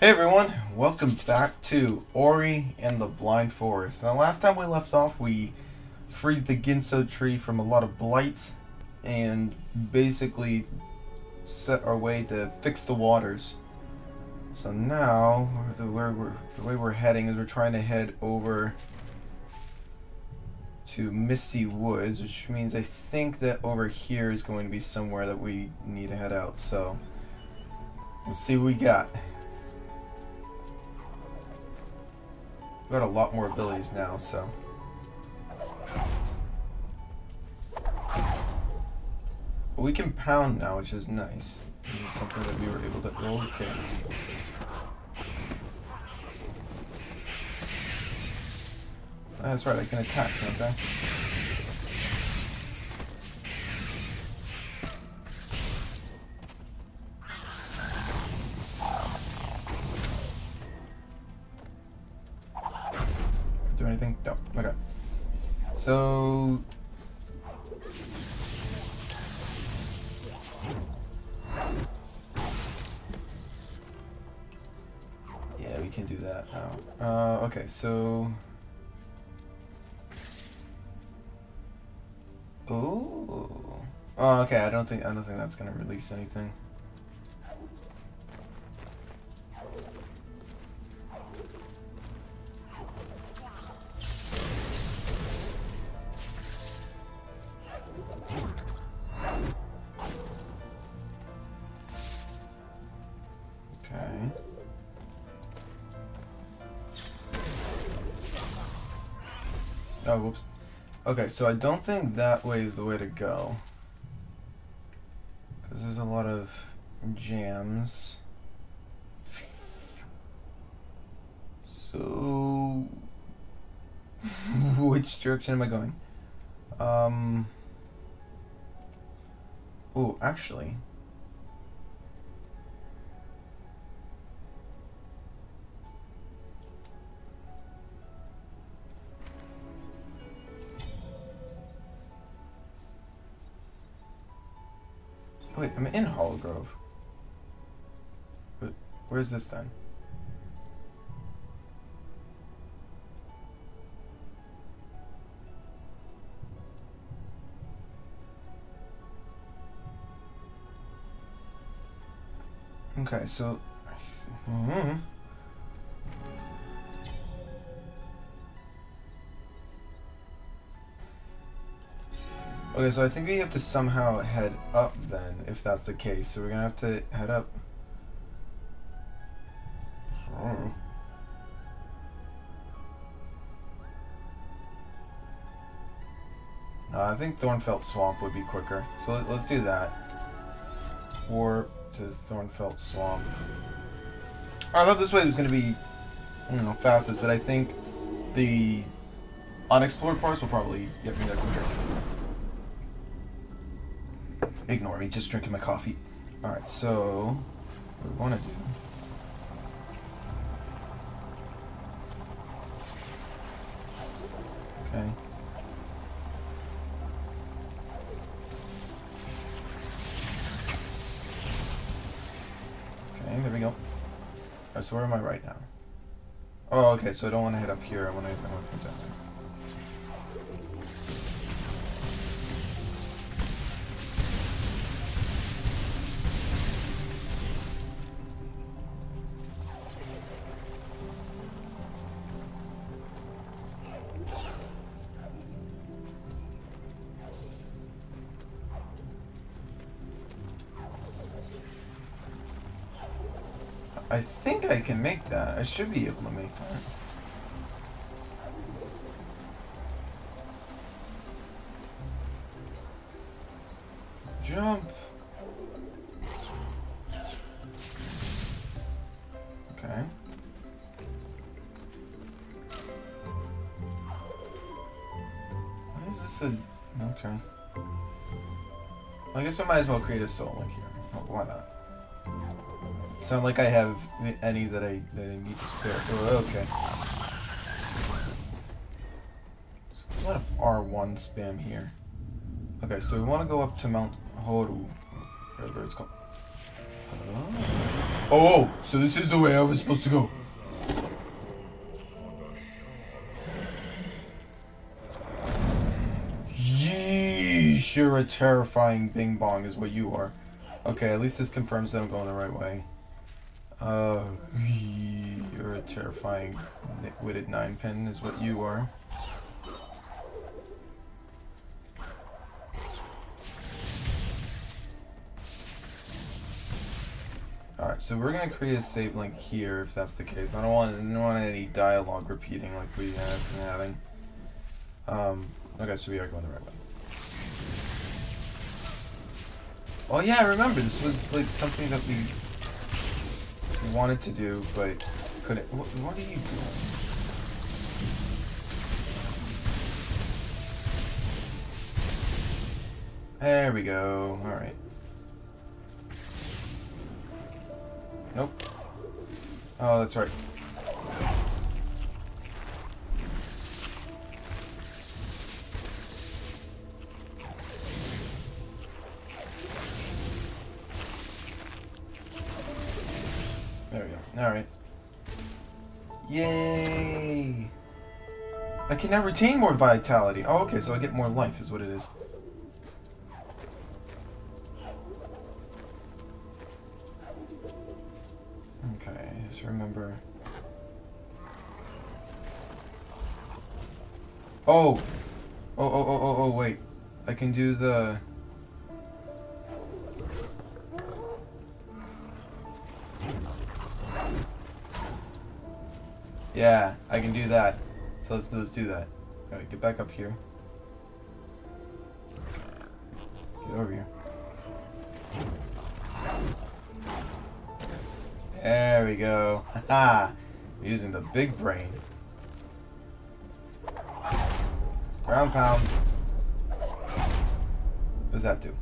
Hey everyone, welcome back to Ori and the Blind Forest. Now last time we left off we freed the Ginso tree from a lot of blights and basically set our way to fix the waters. So now the, where we're, the way we're heading is we're trying to head over to Misty Woods, which means I think that over here is going to be somewhere that we need to head out. So let's see what we got. We got a lot more abilities now, so. But we can pound now, which is nice. something that we were able to. Okay. That's right, I can attack, can't I? So... Yeah, we can do that now. Uh, okay, so... Ooh. Oh, okay, I don't think I don't think that's gonna release anything. Okay, so I don't think that way is the way to go. Because there's a lot of jams. So... Which direction am I going? Um... Oh, actually... Wait, I'm in Hollow Grove. Where's this then? Okay, so... Mm -hmm. Okay, so I think we have to somehow head up then, if that's the case. So we're gonna have to head up. No, I think Thornfelt Swamp would be quicker. So let, us do that. Warp to Thornfelt Swamp. I thought this way was to be, you know, fastest, but I think the unexplored parts will probably get me there quicker. Ignore me, just drinking my coffee. Alright, so what we want to do Okay. Okay, there we go. Alright, so where am I right now? Oh, okay, so I don't want to head up here, I want to, head down there. I should be able to make that. Jump. Okay. Why is this a... Okay. I guess we might as well create a soul link here. Why not? It's not like I have any that I, that I need to spare. Oh, okay. a lot of R1 spam here. Okay, so we want to go up to Mount Horu, whatever it's called. Oh. Oh, so this is the way I was supposed to go. Yeesh, you're a terrifying bing bong is what you are. Okay, at least this confirms that I'm going the right way. Uh, you're a terrifying nitwitted nine pin is what you are. Alright, so we're gonna create a save link here if that's the case. I don't want, I don't want any dialogue repeating like we have been having. Um, okay, so we are going the right way. Oh yeah, I remember this was like something that we wanted to do, but couldn't. What, what are you doing? There we go. Alright. Nope. Oh, that's right. Alright. Yay! I can now retain more vitality. Oh, okay, so I get more life is what it is. Okay, just remember. Oh! Oh, oh, oh, oh, oh, wait. I can do the... Yeah, I can do that. So let's, let's do that. Alright, get back up here. Get over here. There we go. Haha. Using the big brain. Ground pound. What does that do?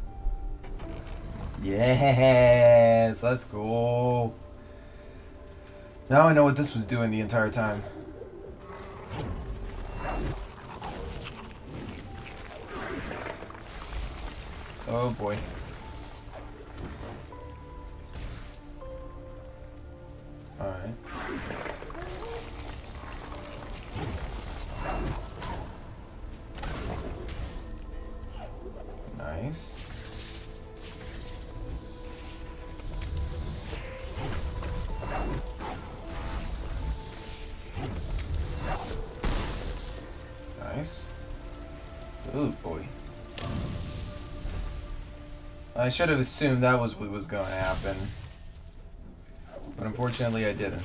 Yes, let's go. Now I know what this was doing the entire time. Oh boy. I should have assumed that was what was going to happen. But unfortunately I didn't.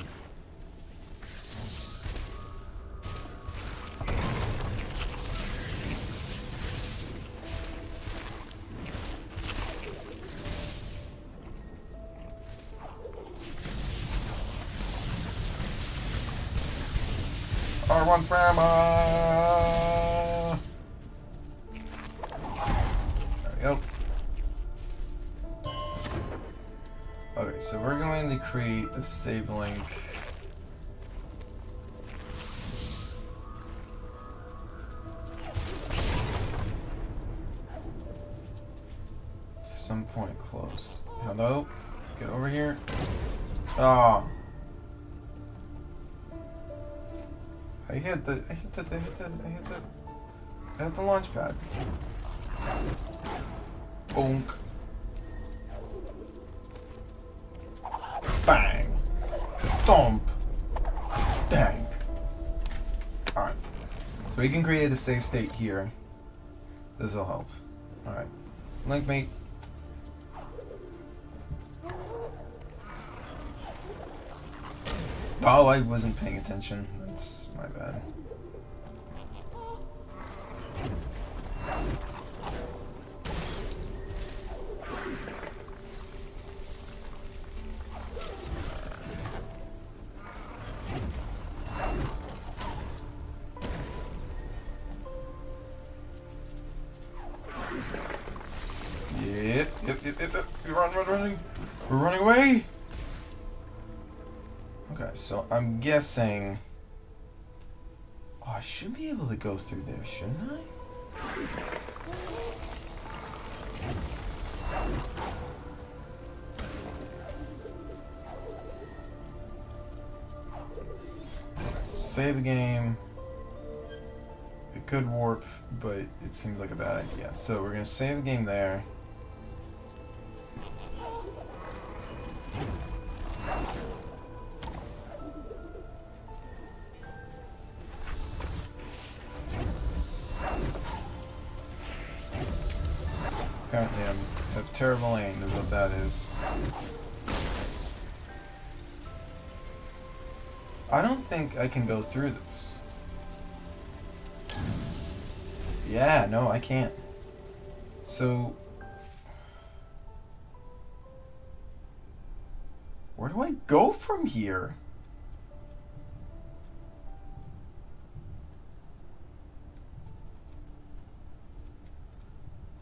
Hello? Get over here. Oh. I hit the I hit the I hit the I hit the I hit the launch pad. Bonk. Bang. Thump. Dang. Alright. So we can create a safe state here. This will help. Alright. Link mate. Oh, I wasn't paying attention. That's my bad. guessing... Oh, I should be able to go through there, shouldn't I? Save the game. It could warp, but it seems like a bad idea. So we're going to save the game there. Think I can go through this. Yeah, no, I can't. So... Where do I go from here?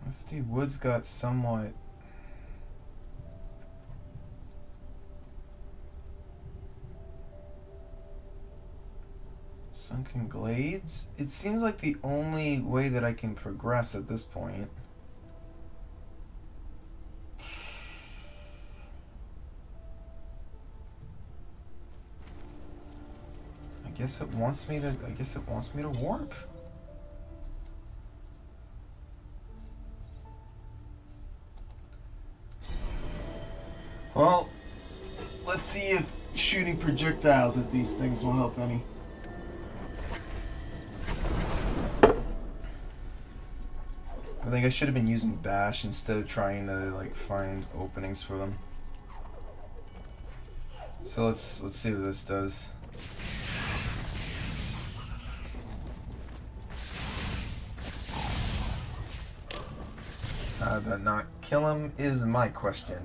Rusty Woods got somewhat... Sunken Glades? It seems like the only way that I can progress at this point. I guess it wants me to I guess it wants me to warp. Well, let's see if shooting projectiles at these things will help any. Think I should have been using bash instead of trying to like find openings for them. So let's let's see what this does. Uh, Did that not kill him is my question.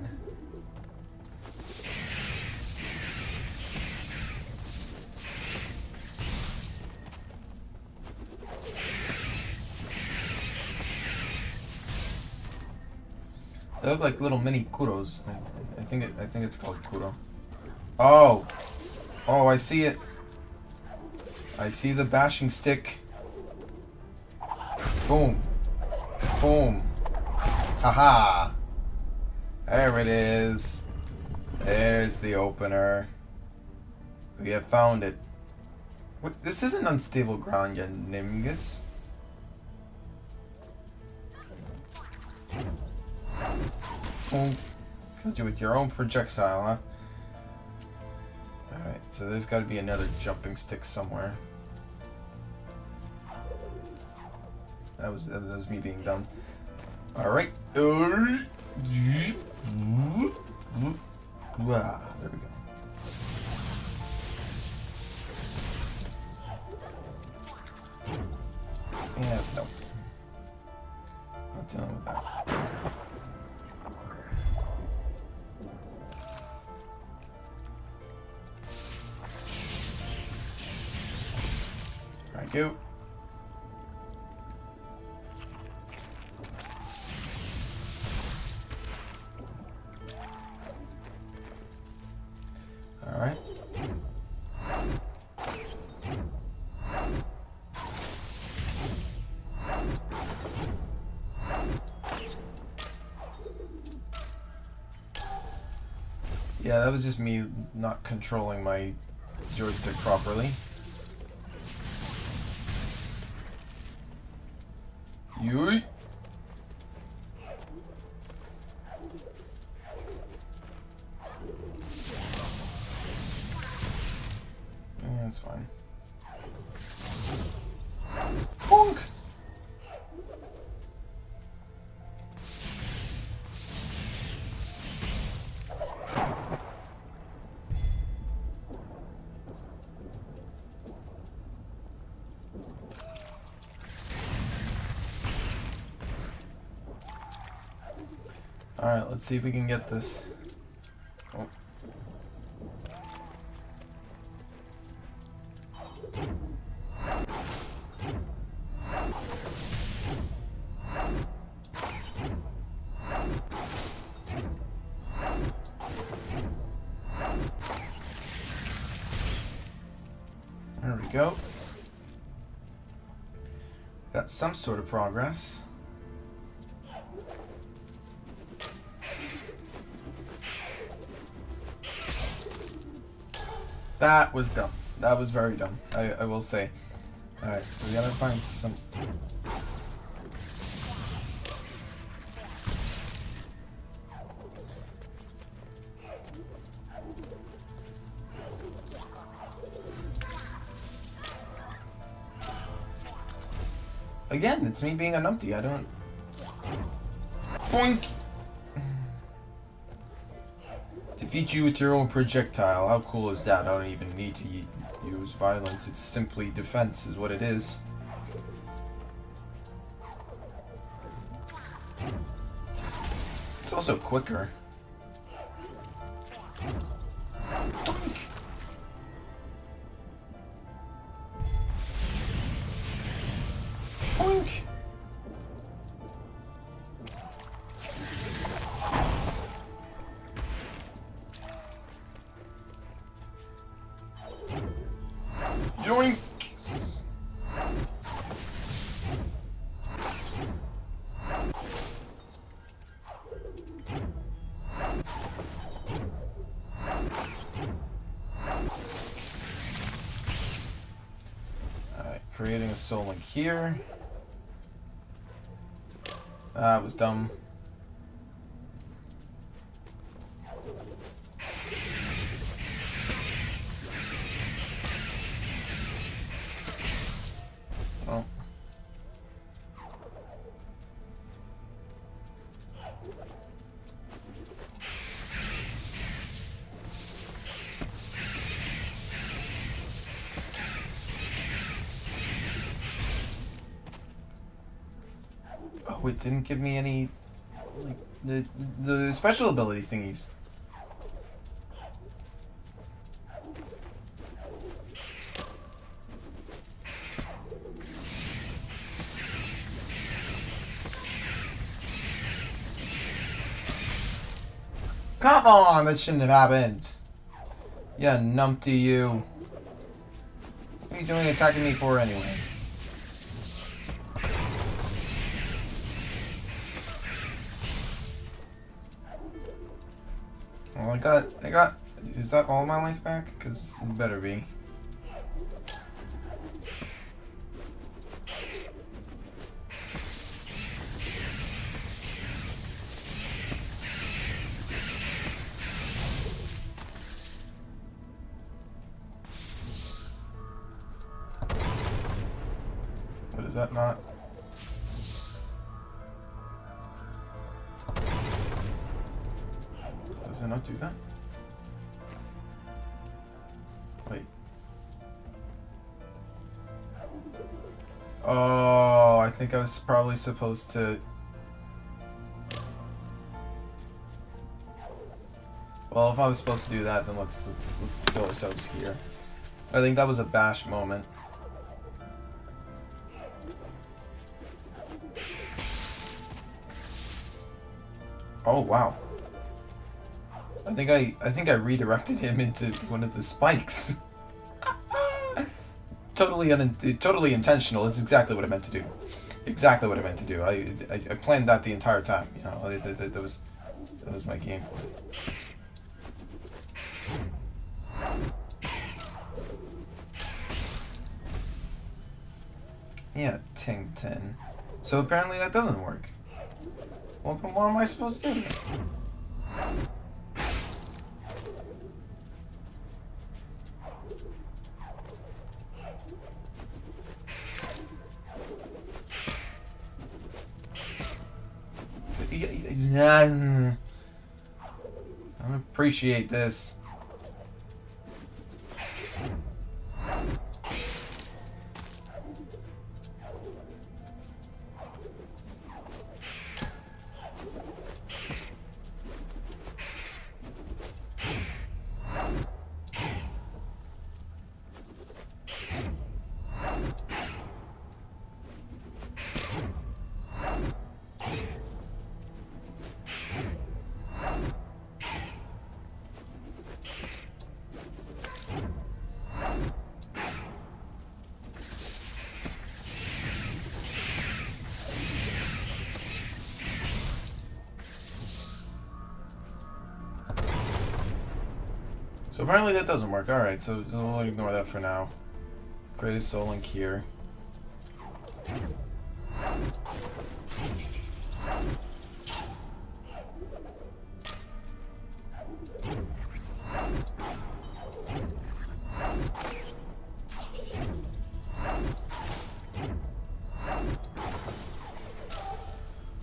They look like little mini kuros. I, think it, I think it's called kuro. Oh, oh, I see it. I see the bashing stick. Boom, boom. Haha. There it is. There's the opener. We have found it. What, this isn't unstable ground yet, Nimgus. Oh, killed you with your own projectile, huh? Alright, so there's got to be another jumping stick somewhere. That was that was me being dumb. All right. Ah, there we go. Yeah, no. Not dealing with that. Thank you. All right. Yeah, that was just me not controlling my joystick properly. Yui. Let's see if we can get this. There we go. Got some sort of progress. That was dumb. That was very dumb. I, I will say. Alright, so we gotta find some... Again, it's me being a numpty. I don't... Boink! Defeat you with your own projectile. How cool is that? I don't even need to use violence. It's simply defense is what it is. It's also quicker. Creating a soul link here. That was dumb. Didn't give me any like the the special ability thingies. Come on, that shouldn't have happened. Yeah, numpty you. What are you doing attacking me for anyway? Is that all my life back? Because it better be. Oh, I think I was probably supposed to... Well, if I was supposed to do that, then let's let's let's kill ourselves here. I think that was a bash moment. Oh, wow. I think I I think I redirected him into one of the spikes. totally un totally intentional. It's exactly what I meant to do. Exactly what I meant to do. I I, I planned that the entire time. You know, that, that, that was that was my game plan. Yeah, Ting Tin. So apparently that doesn't work. Well, then what am I supposed to do? Appreciate this. Doesn't work. Alright, so we'll ignore that for now. Greatest soul link here.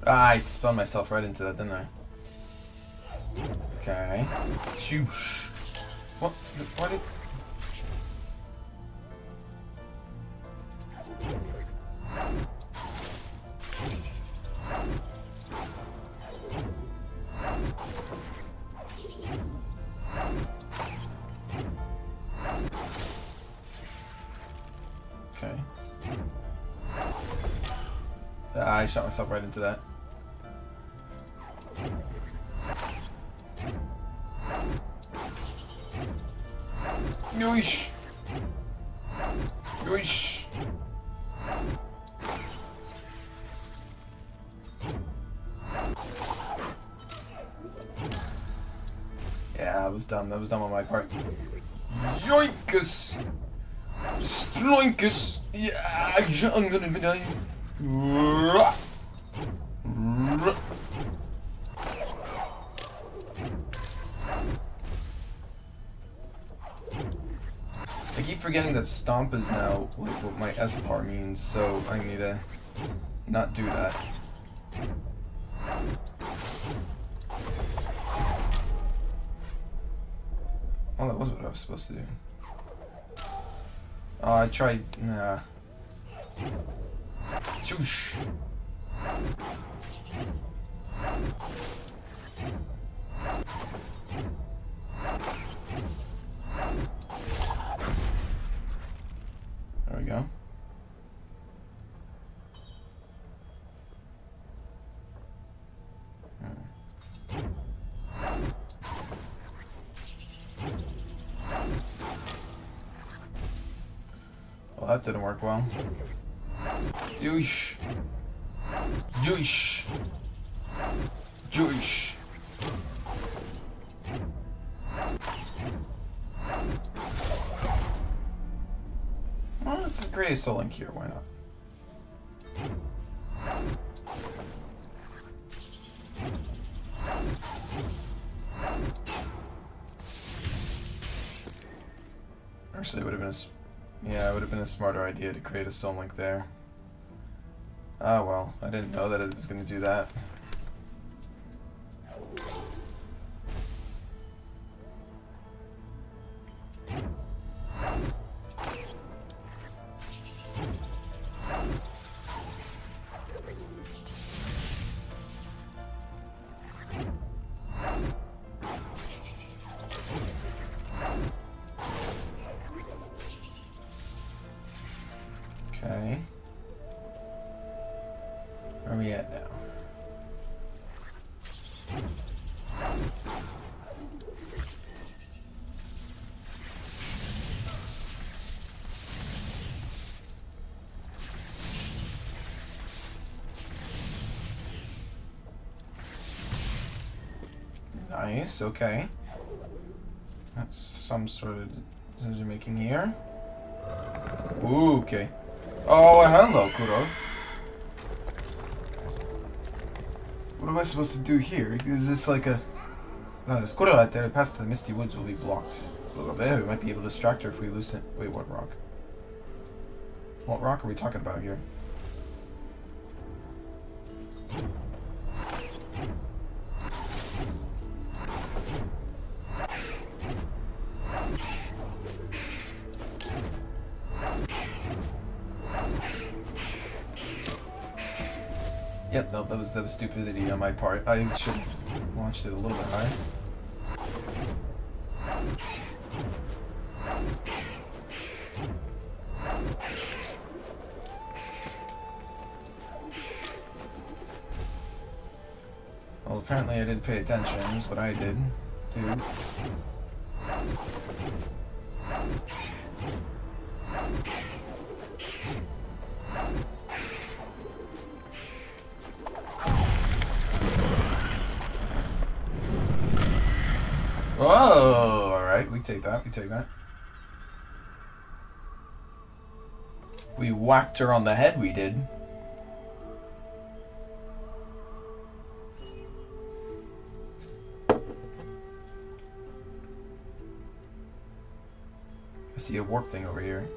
Ah, I spun myself right into that, didn't I? Okay. Shoosh. What? What did... Okay. Ah, I shot myself right into that. That was dumb. On my part. Yoinkus! Sploinkus! Yeah, I'm gonna be dying. I keep forgetting that stomp is now like what my S bar means, so I need to not do that. Was supposed to do. Oh, I tried. Nah. Choosh. Didn't work well. Yeesh. Jewish. Jewish. Well, it's the greatest soul link here, why not? Actually, it would have been a, yeah, it would have been a smarter idea to create a soul link there. Ah well, I didn't know that it was going to do that. Nice, okay. That's some sort of decision making here. Ooh, okay. Oh, hello, Kuro. What am I supposed to do here? Is this like a... No, there's Kuro out there. The path to the Misty Woods will be blocked. There, we might be able to distract her if we loosen... Wait, what rock? What rock are we talking about here? Stupidity on my part. I should have launched it a little bit higher. Well, apparently I didn't pay attention, is what I did. Dude. Take that. We take that. We whacked her on the head, we did. I see a warp thing over here.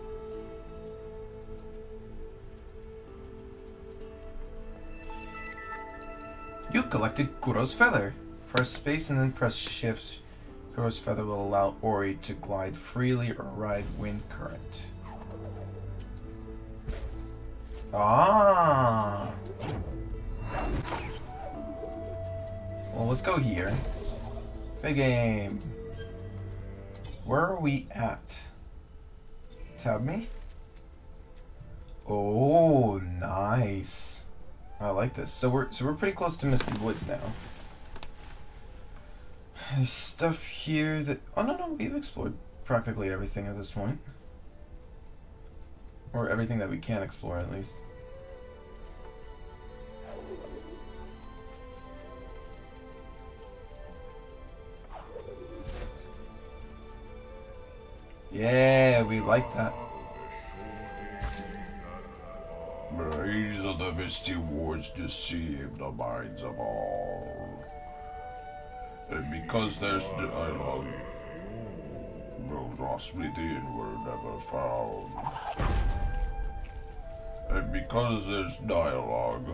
You collected Kuro's feather. Press space and then press shift. Kuro's feather will allow Ori to glide freely or ride wind current. Ah. Well, let's go here. Say game. Where are we at? Tab me? Oh, nice. I like this. So we're so we're pretty close to Misty Woods now. There's stuff here that oh no no we've explored practically everything at this point. Or everything that we can explore at least. Yeah, we like that. Rays of the misty woods deceive the minds of all. And because there's dialogue, those lost within were never found. And because there's dialogue,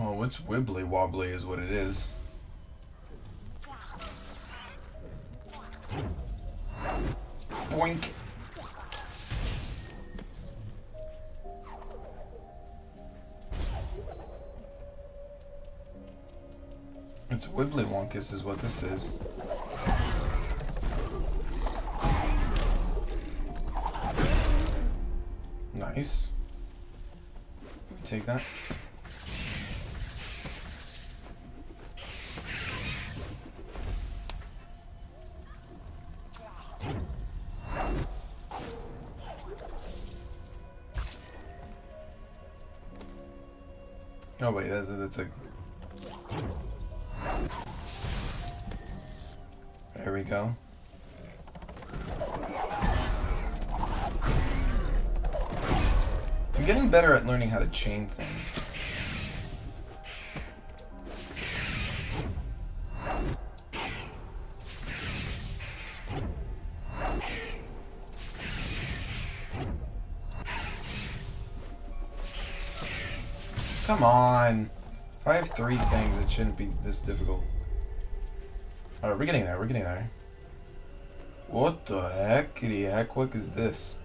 Oh, it's wibbly wobbly is what it is. Boink. It's wibbly wonkus is what this is. Nice. Take that. There we go. I'm getting better at learning how to chain things. Come on. I have three things, it shouldn't be this difficult. Alright, we're getting there, we're getting there. What the heck, the heck, what is this?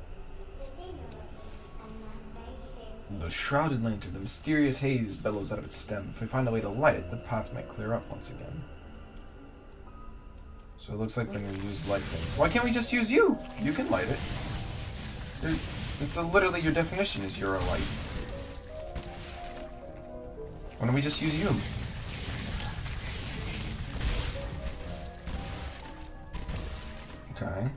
The shrouded lantern, the mysterious haze bellows out of its stem. If we find a way to light it, the path might clear up once again. So it looks like when we use light things. Why can't we just use you? You can light it. It's literally your definition is you're a light. Don't we just use you? Okay.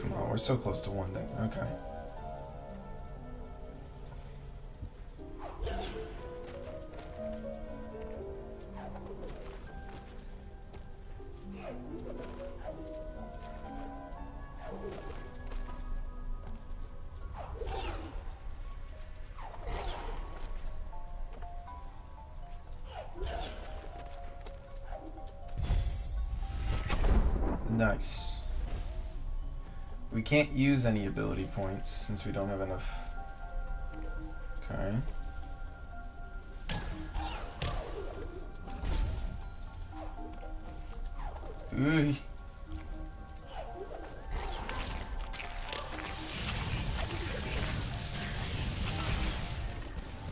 Come on, we're so close to one thing. Okay. Nice. We can't use any ability points since we don't have enough. Okay. Ooh.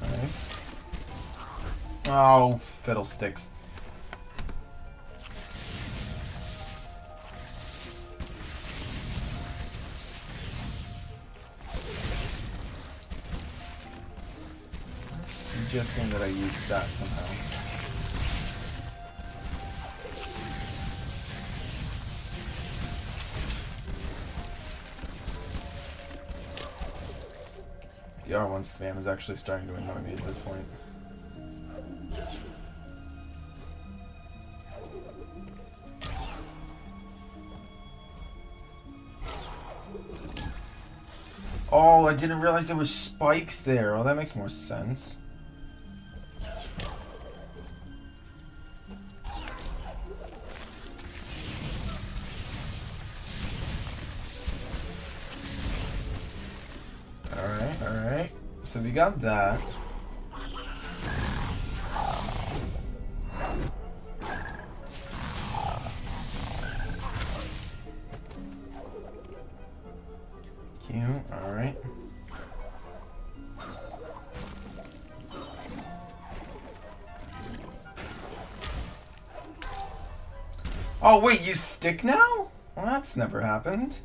Nice. Oh, fiddlesticks. suggesting that I use that somehow. The R1 spam is actually starting to annoy me at this point. Oh, I didn't realize there were spikes there. Oh, that makes more sense. Got that. Alright. Oh wait, you stick now? Well, that's never happened.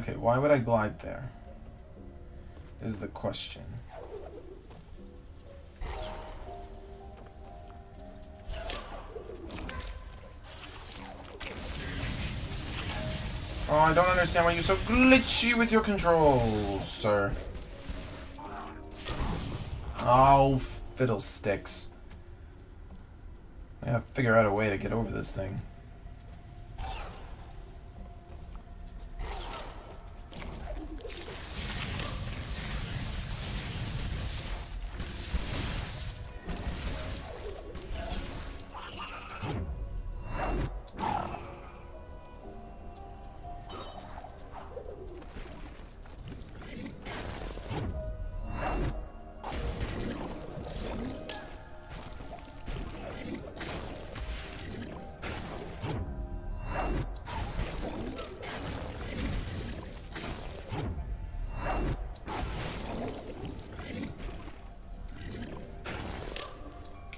Okay, why would I glide there? Is the question. Oh, I don't understand why you're so glitchy with your controls, sir. Oh, fiddlesticks. I gotta figure out a way to get over this thing.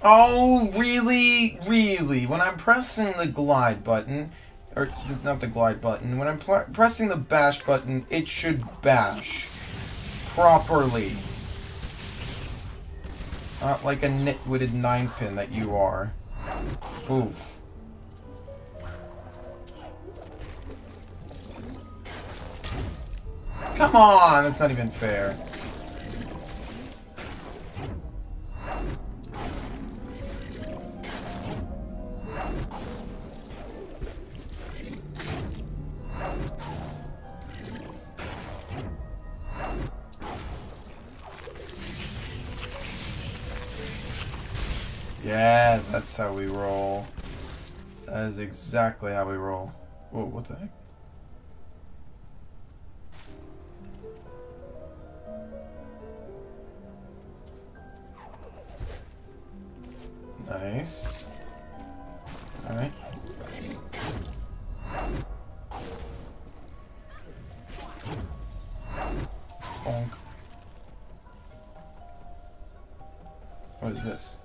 Oh, really? Really? When I'm pressing the glide button, or not the glide button, when I'm pressing the bash button, it should bash properly. Not like a nitwitted nine pin that you are. Oof. Come on, that's not even fair. That's how we roll. That is exactly how we roll. Whoa, what the heck? Nice. Alright. Bonk. What is this?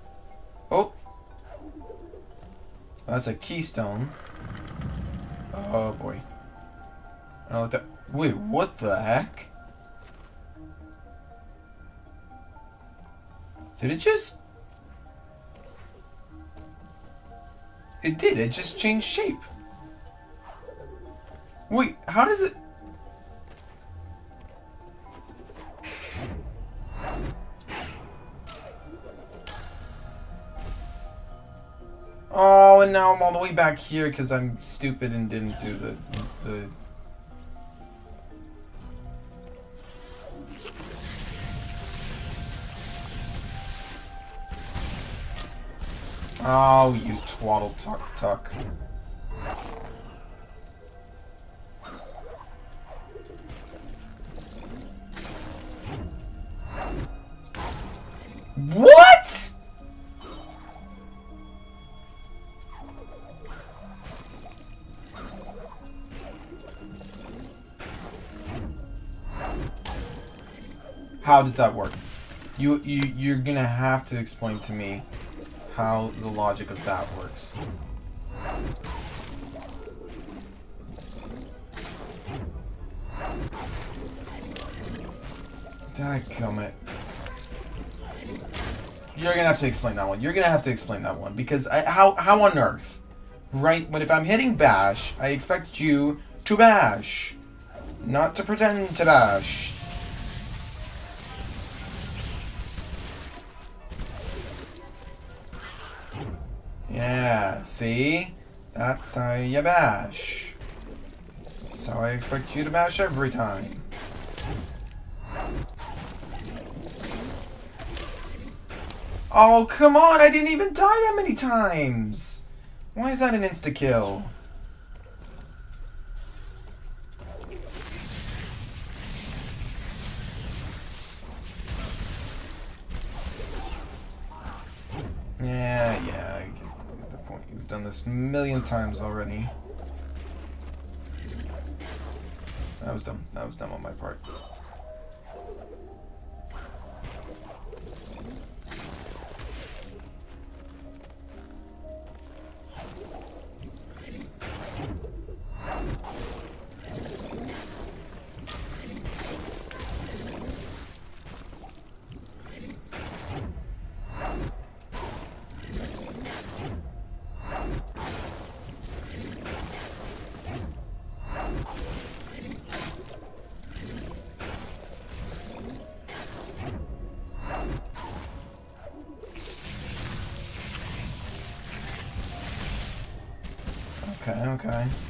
That's a keystone. Oh boy. I like that. Wait, what the heck? Did it just... It did, it just changed shape. Wait, how does it... all the way back here because I'm stupid and didn't do the... the Oh, you twaddle tuck tuck. How does that work? You, you, you're gonna have to explain to me how the logic of that works. Dadgummit. You're gonna have to explain that one. You're gonna have to explain that one because I, how how on earth, right? But if I'm hitting bash, I expect you to bash, not to pretend to bash. See? That's how you bash. So I expect you to bash every time. Oh, come on! I didn't even die that many times! Why is that an insta-kill? Yeah, yeah, I get, I get the point. You've done this million times already. That was dumb. That was dumb on my part.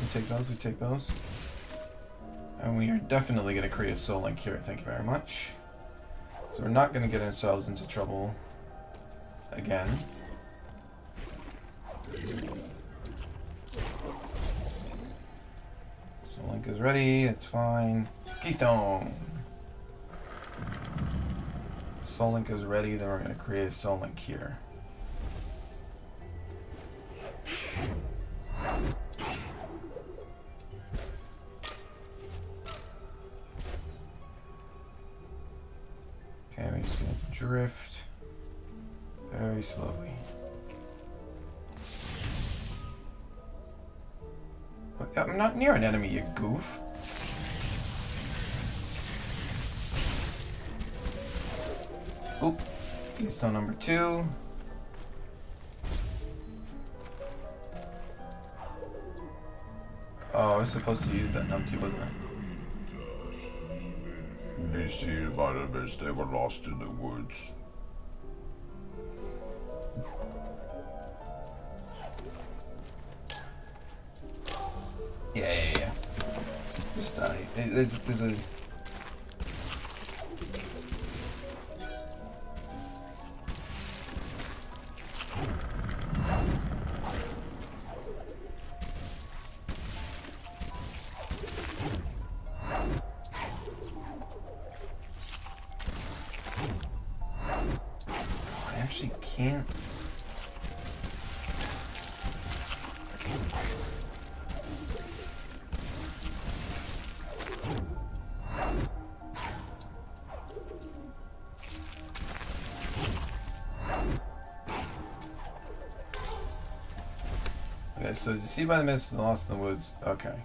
We take those, we take those. And we are definitely going to create a soul link here, thank you very much. So we're not going to get ourselves into trouble again. Soul link is ready, it's fine. Keystone! Soul link is ready, then we're going to create a soul link here. These two vitamins, they were lost in the woods. Yeah, yeah, yeah. Just uh, there's there's a so see by the mist and the lost in the woods. Okay.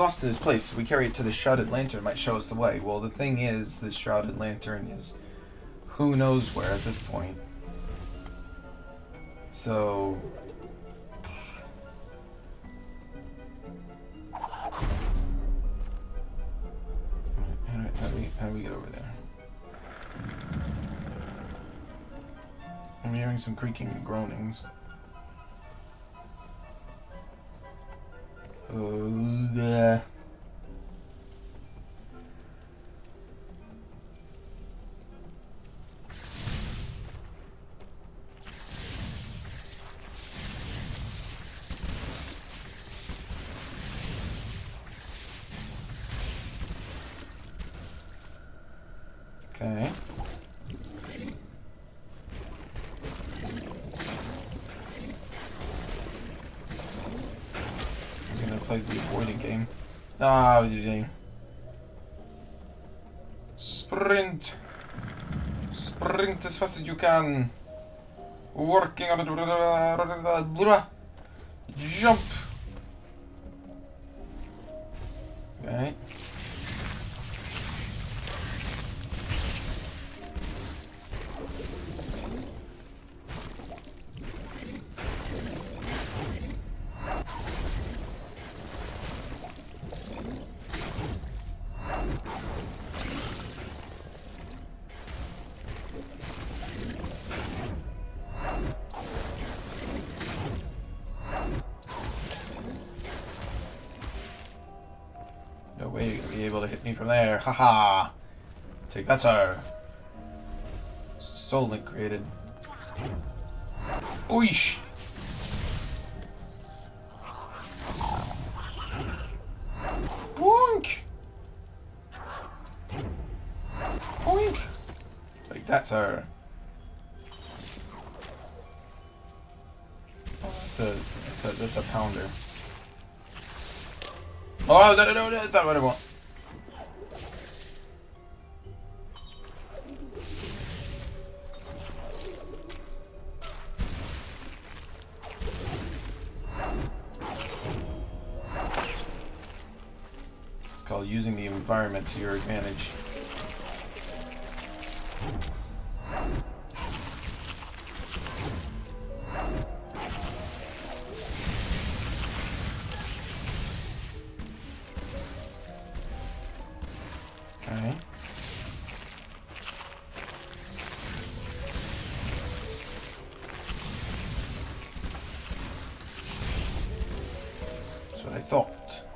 lost in his place. We carry it to the shrouded lantern. It might show us the way. Well, the thing is, the shrouded lantern is who knows where at this point. So... How do, we, how do we get over there? I'm hearing some creaking and groanings. Okay. He's gonna play the avoiding game. Ah, the Sprint! Sprint as fast as you can! Working on it. Jump! Take our. Soul link created. Boish! Boink! Boink! Take that, sir. Oh, that's a that's a that's a pounder. Oh no no no that's not what I want. To your advantage. Okay. That's what I thought.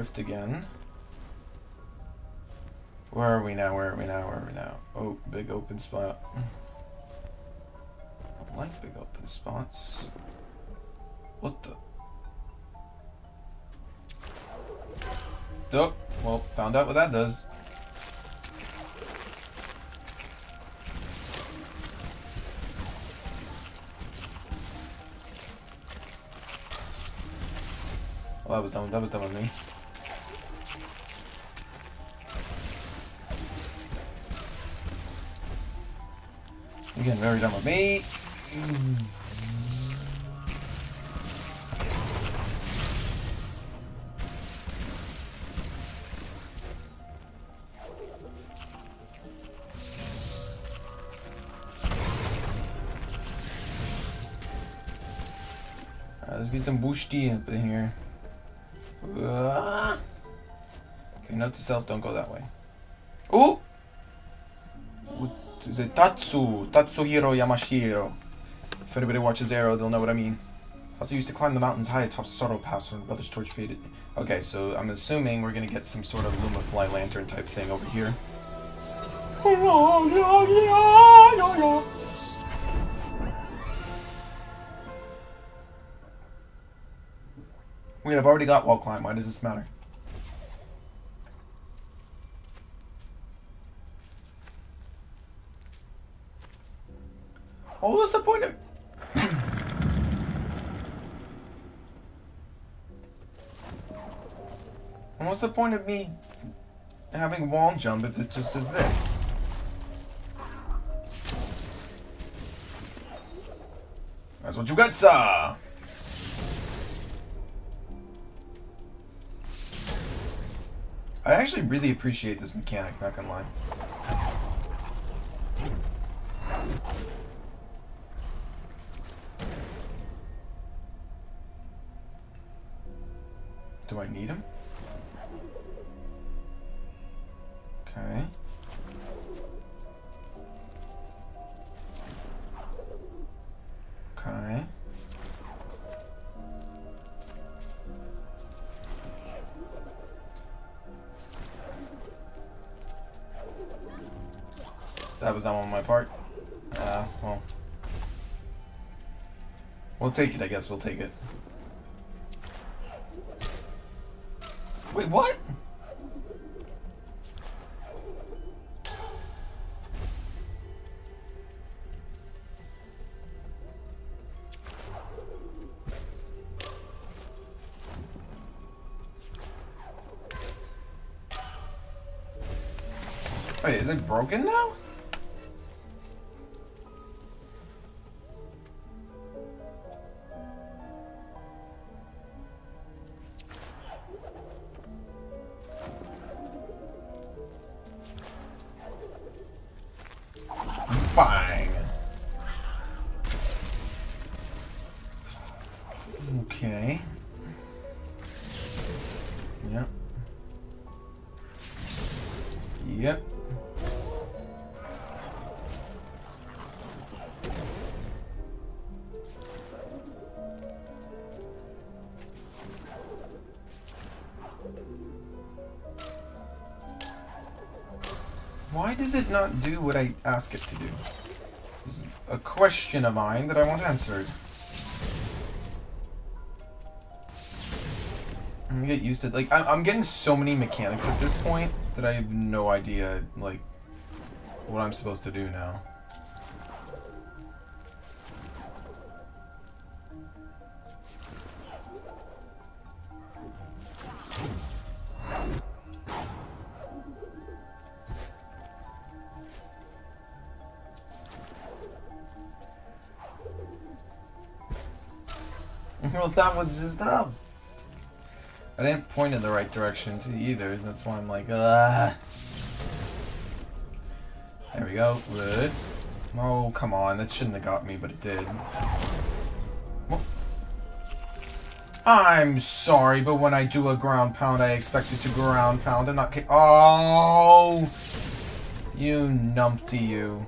Let's again. Where are we now? Where are we now? Where are we now? Oh, big open spot. I don't like big open spots. What the? Oh, well, found out what that does. Well, that was done. That was done with me. Again, very done with me. Let's get some boosty up in here. Okay, note to self, don't go that way. Is it? Tatsu! Tatsuhiro Yamashiro. If anybody watches Arrow, they'll know what I mean. Also used to climb the mountains high atop Sorrow Pass when Brother's Torch faded. Okay, so I'm assuming we're gonna get some sort of Lumafly Lantern type thing over here. Mean, I've already got wall climb. Why does this matter? what's the point of me having wall jump if it just is this? That's what you got, sir! I actually really appreciate this mechanic, not gonna lie. Do I need him? Okay. Okay. That was not on my part. Uh, well. We'll take it, I guess. We'll take it. Is it broken now? Does it not do what I ask it to do? Is a question of mine that I want answered. I'm gonna get used to like I I'm getting so many mechanics at this point that I have no idea like what I'm supposed to do now. Well, that was just up. I didn't point in the right direction to either. That's why I'm like, ah. There we go. Good. Oh, come on. That shouldn't have got me, but it did. I'm sorry, but when I do a ground pound, I expect it to ground pound and not... Oh! You numpty you.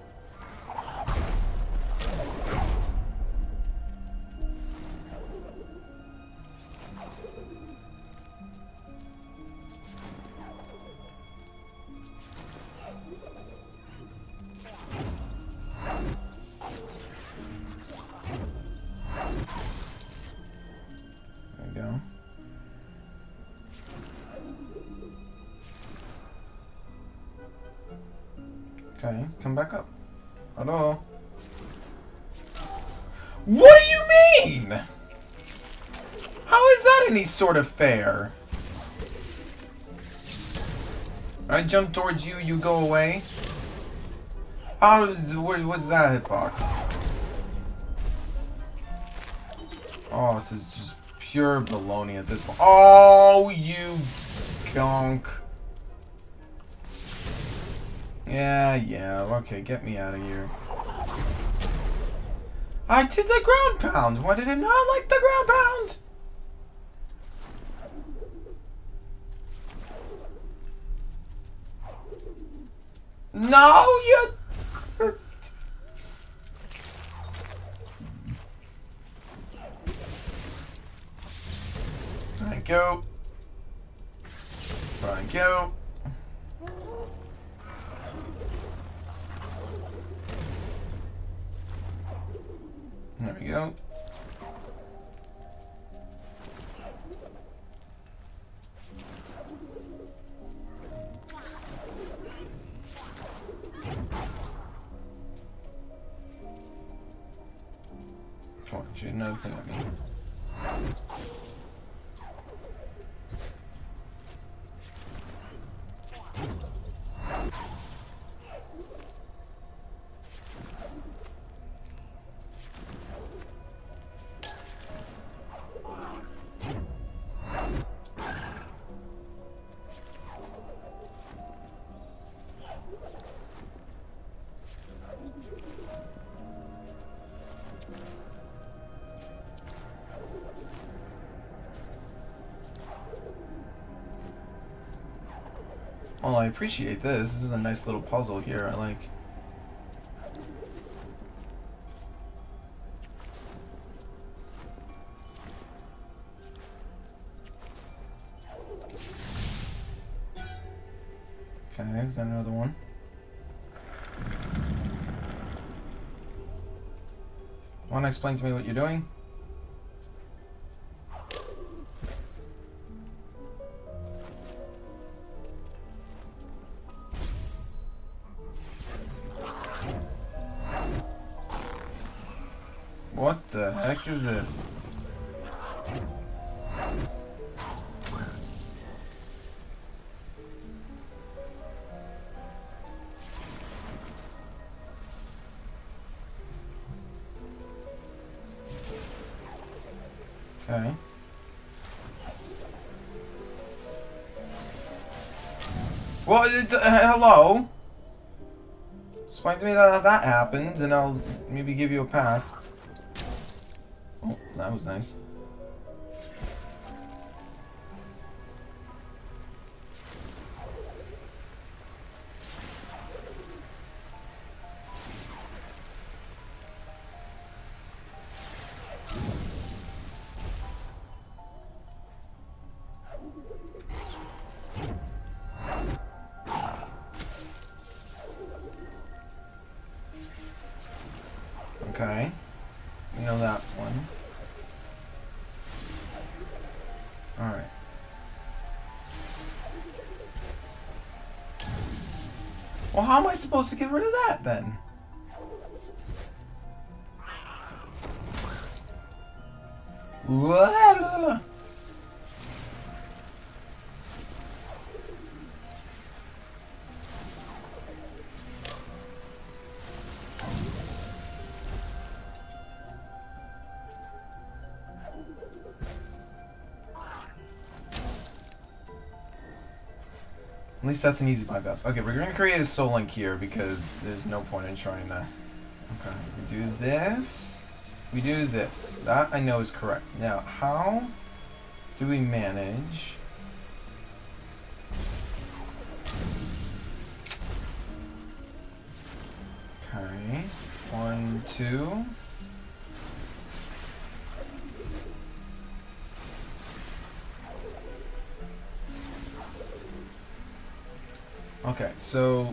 Sort of fair? I jump towards you, you go away? What, what's that hitbox? Oh, this is just pure baloney at this point. Oh, you gunk. Yeah, yeah, okay, get me out of here. I did the ground pound. Why did it not like the ground pound? No, Shoot another thing at me. I appreciate this. This is a nice little puzzle here. I like. Okay, got another one. Want to explain to me what you're doing? Well, uh, hello? Explain to me that that happened, and I'll maybe give you a pass. Oh, that was nice. Well, how am I supposed to get rid of that then? What? At least that's an easy bypass. Okay, we're gonna create a soul link here because there's no point in trying to. Okay, we do this. We do this. That I know is correct. Now, how do we manage? Okay, one, two. Okay, so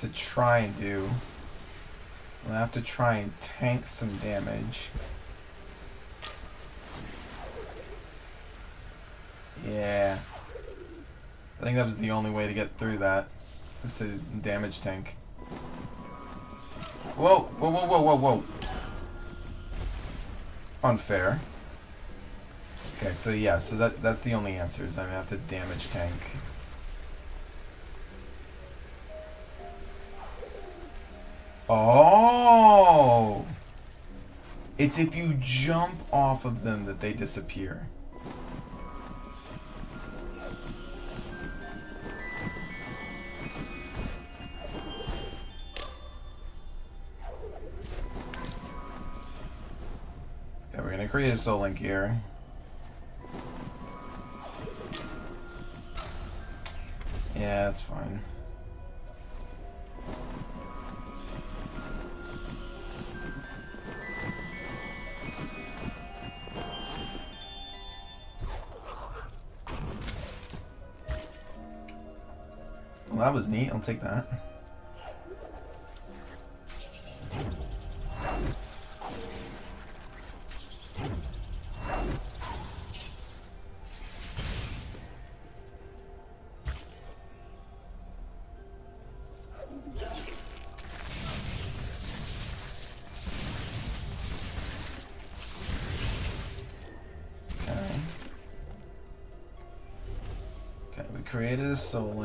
to try and do, I have to try and tank some damage. Yeah. I think that was the only way to get through that. Is to damage tank. Whoa, whoa, whoa, whoa, whoa, whoa. Unfair. Okay, so yeah, so that that's the only answer is I have to damage tank. Oh! It's if you jump off of them that they disappear. Okay, we're gonna create a soul link here. Yeah, that's fine. Was neat. I'll take that. Created a soul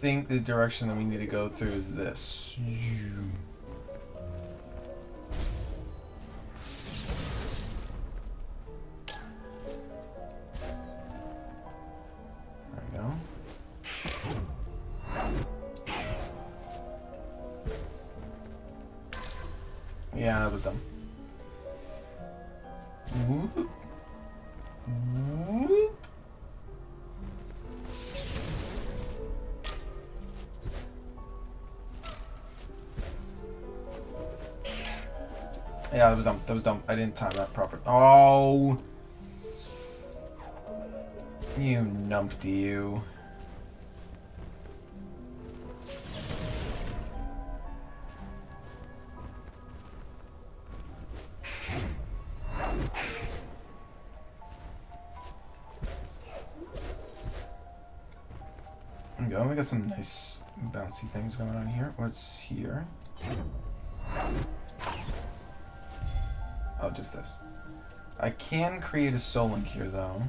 think the direction that we need to go through is this. Was dumb. I didn't time that proper. Oh. You numpty you. Go. We got some nice bouncy things going on here. What's here? Oh, just this. I can create a soul link here, though.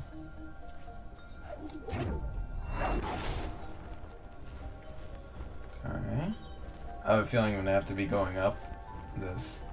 Okay. I have a feeling I'm gonna have to be going up this.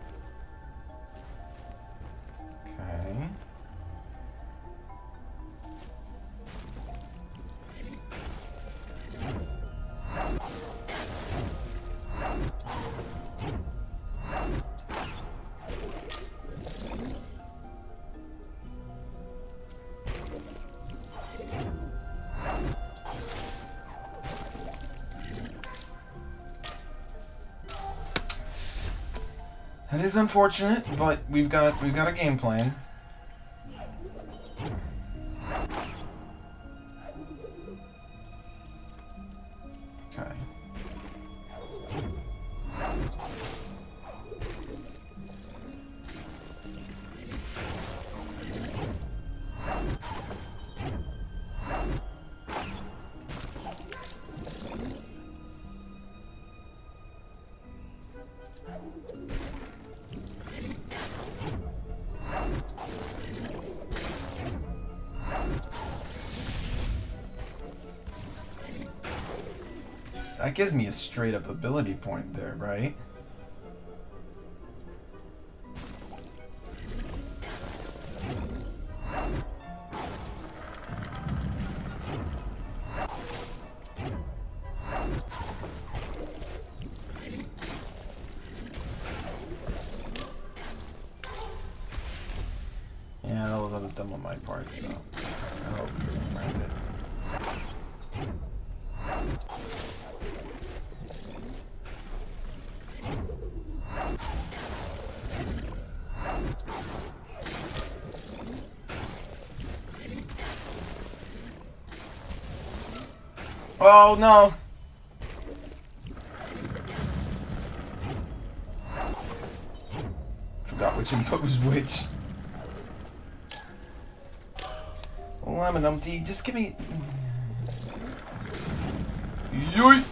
Unfortunate, but we've got we've got a game plan. Gives me a straight up ability point there, right? Oh no! Forgot which input was which. Oh, Lemon umpty, just give me. Yoy!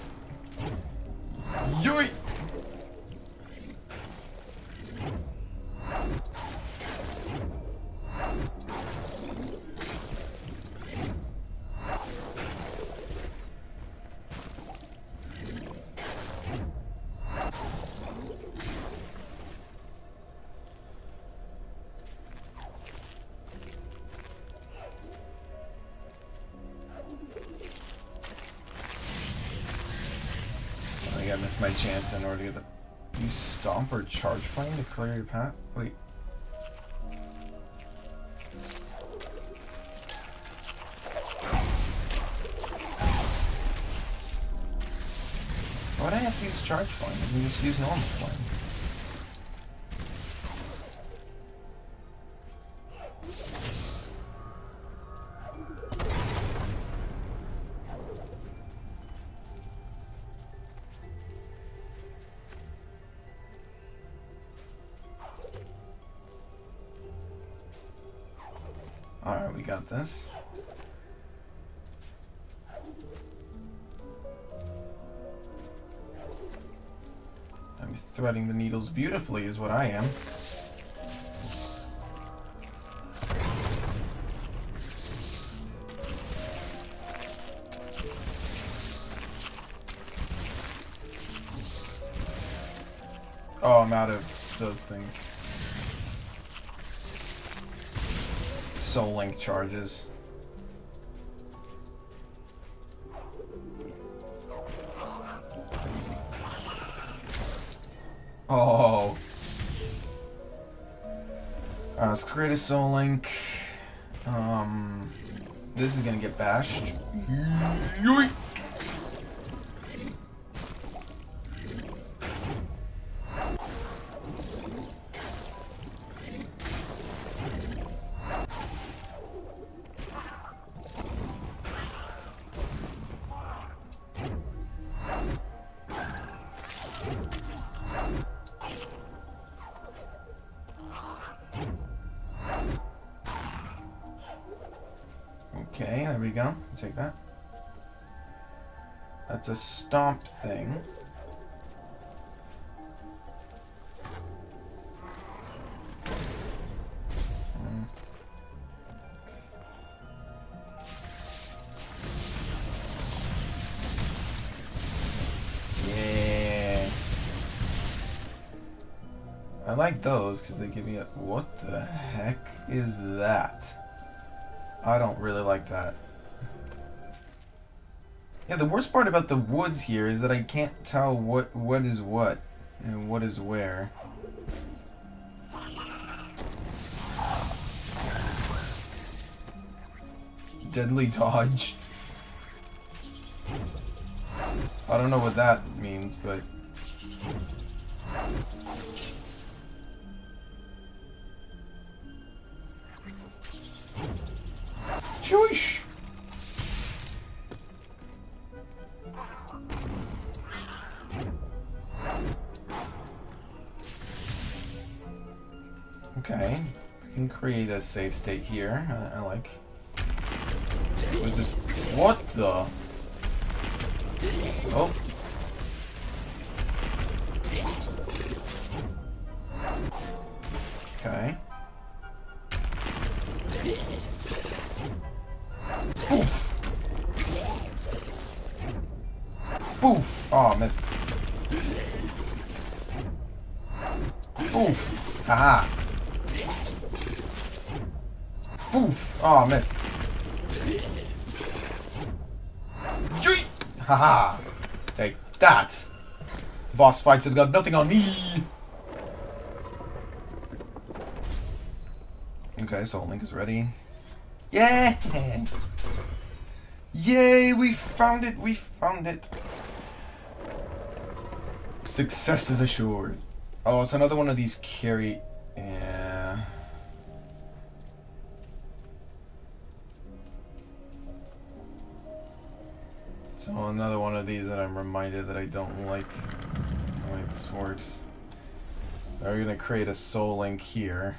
Missed my chance in order to get the. You stomp or charge flame to clear your path? Wait. Why'd I have to use charge flame? I can just use normal flame. beautifully is what I am. Oh, I'm out of those things. Soul Link charges. Uh, let's create a Soul Link. Um, this is gonna get bashed. Yoink. That's a stomp thing. I like those because they give me a... What the heck is that? I don't really like that. Yeah, the worst part about the woods here is that I can't tell what what is what and what is where. Deadly dodge. I don't know what that means, but save state here. I, I like. Was this? What the? Oh. Okay. Boof! Boof! Oh, ah, missed. Boof! Haha! Boof! Oh, missed. Jeet! Haha! Take that! Boss fights have got nothing on me! Okay, so Link is ready. Yeah! Yay, we found it, we found it. Success is assured. Oh, it's another one of these carry... Yeah... another one of these that I'm reminded that I don't like the way this works. We're gonna create a soul link here.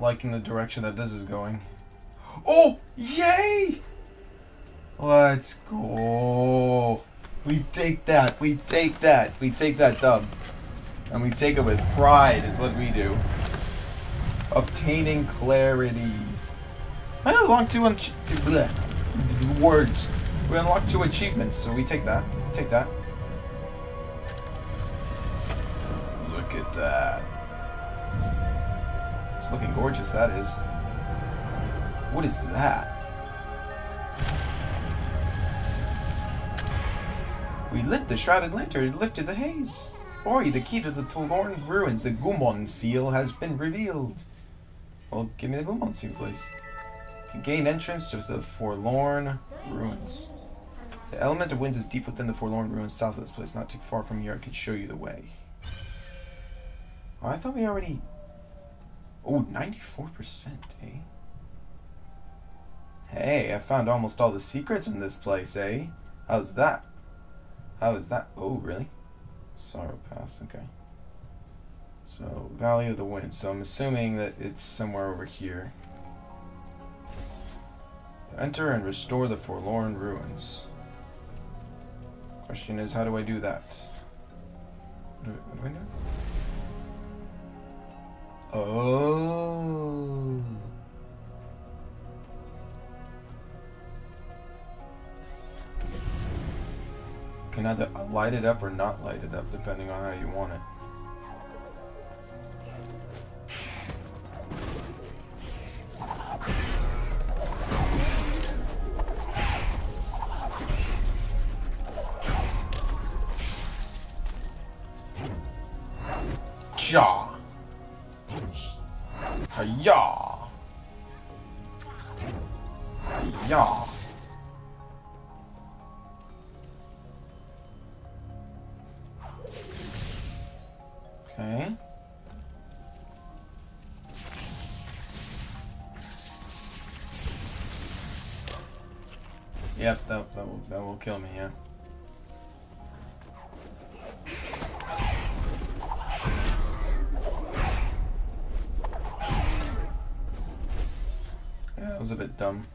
Liking the direction that this is going. Oh, yay! Let's go. We take that. We take that. We take that dub. And we take it with pride is what we do. Obtaining clarity. I unlocked two bleh, words. We unlocked two achievements, so we take that. Take that. Look at that. Looking gorgeous, that is. What is that? We lit the shrouded lantern, lifted the haze. Ori, the key to the forlorn ruins, the Gumon seal, has been revealed. Well, give me the Gumon seal, please. Gain entrance to the forlorn ruins. The element of winds is deep within the forlorn ruins south of this place, not too far from here. I can show you the way. I thought we already... Oh, 94%, eh? Hey, I found almost all the secrets in this place, eh? How's that? How is that? Oh, really? Sorrow Pass, okay. So, Valley of the Wind. So I'm assuming that it's somewhere over here. Enter and restore the forlorn ruins. Question is, how do I do that? What do, I? Oh. Can either light it up or not light it up, depending on how you want it. Ja. Ja. Ja. Okay. Yep, that, that, will, that will kill me, yeah. Yeah, that was a bit dumb.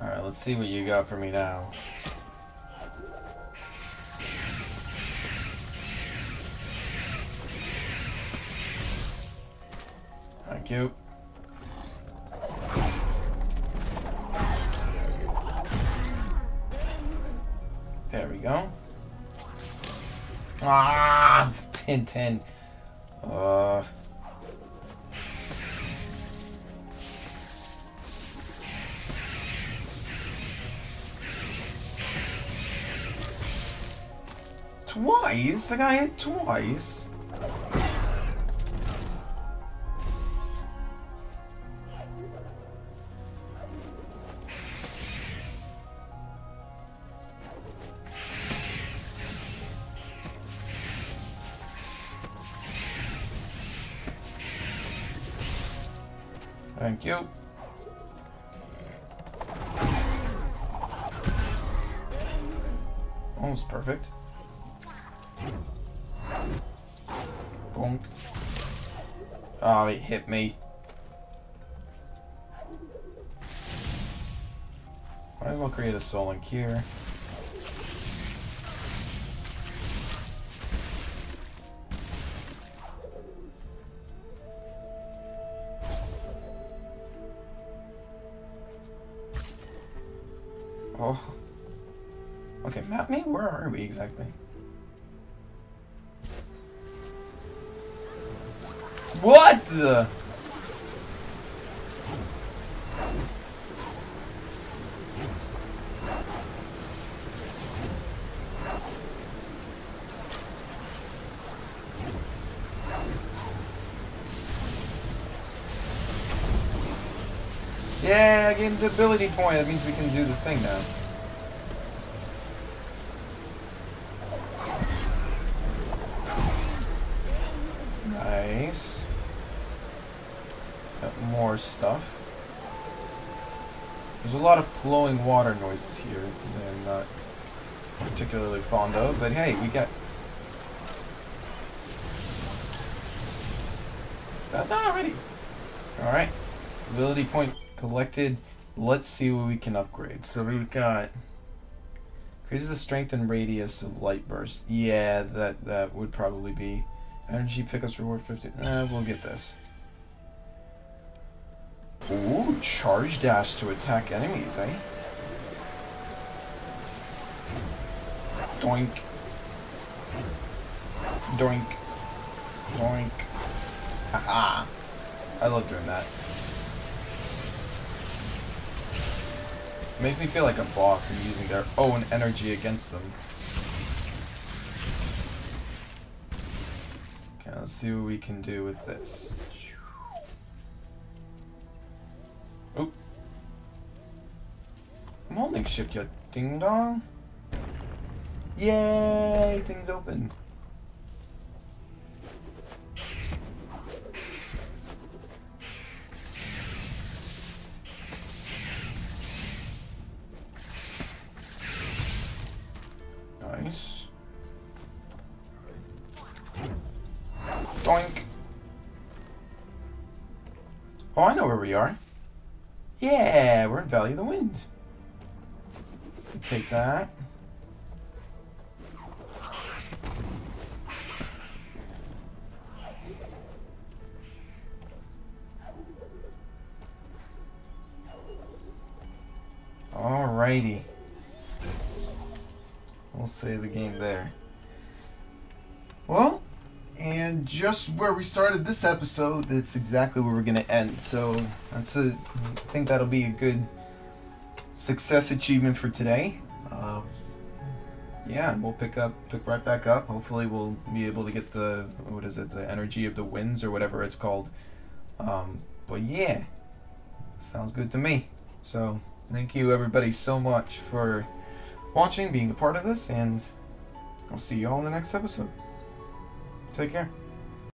Alright, let's see what you got for me now. Thank you. Ah, it's 10 10. Uh. Twice? The guy hit twice? Hit me. As well create a soul link here. Gained the ability point. That means we can do the thing now. Nice. Got more stuff. There's a lot of flowing water noises here that I'm not particularly fond of, but hey, we got... That's done already. Alright. Ability point collected. Let's see what we can upgrade. So we've got... Increases the strength and radius of light burst. Yeah, that, that would probably be... Energy pickups reward 50. Uh, we'll get this. Ooh, charge dash to attack enemies, eh? Doink. Doink. Doink. Haha. I love doing that. Makes me feel like a boss and using their own energy against them. Okay, let's see what we can do with this. Oh. I'm holding shift yet. Ding dong. Yay! Things open. Are. Yeah, we're in Valley of the Wind. Take that. Alrighty. We'll save the game there. Well, and just where we started this episode, that's exactly where we're gonna end. So that's a, I think that'll be a good success achievement for today. Uh, yeah, we'll pick up, pick right back up. Hopefully, we'll be able to get the what is it, the energy of the winds or whatever it's called. Um, but yeah, sounds good to me. So thank you everybody so much for watching, being a part of this, and I'll see you all in the next episode. Take care.